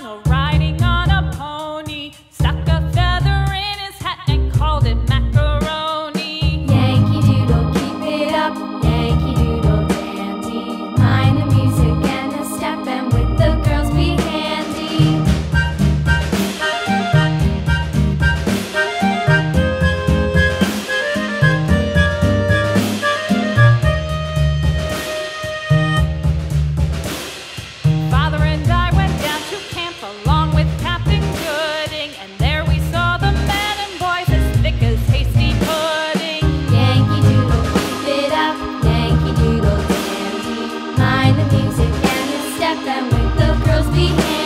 down around. was the.